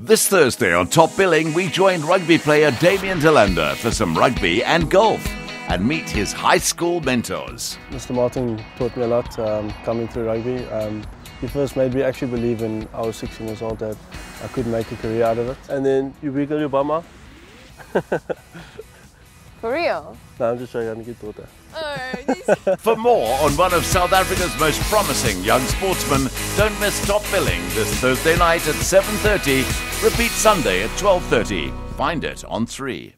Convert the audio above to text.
This Thursday on Top Billing, we join rugby player Damian de Allende for some rugby and golf and meet his high school mentors. Mr. Martin taught me a lot um, coming through rugby. Um, he first made me actually believe when I was 16 years old that I could make a career out of it. And then you wiggle your bum. For real? No, I'm just joking, I get taught that. Oh, For more on one of South Africa's most promising young sportsmen, don't miss Top Billing this Thursday night at 7.30. Repeat Sunday at 12.30. Find it on 3.